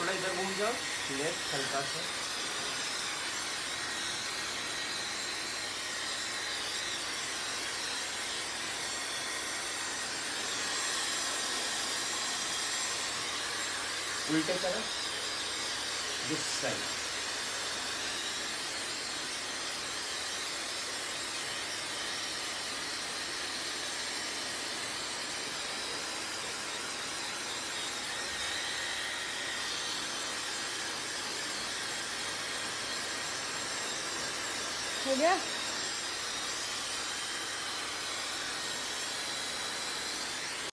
थोड़ा इधर घूम जाओ। लेफ़्ट हल्का सा। उल्टे तरफ़ दिस साइड 快点